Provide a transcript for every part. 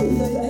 Hallelujah.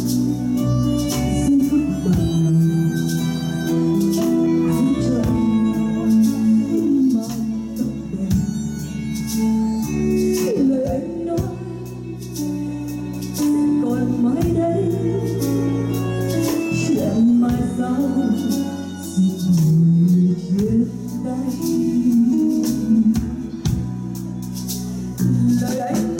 nơi ấy